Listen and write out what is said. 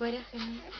fuera genial.